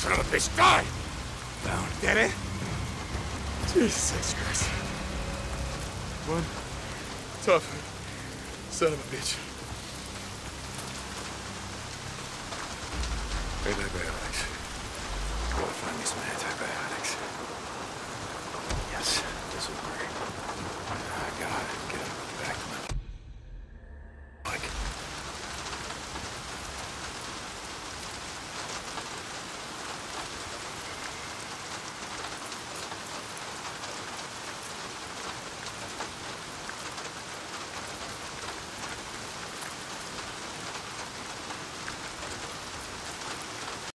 Son of a bitch, die! Down. Get it? Jesus Christ. One tough son of a bitch.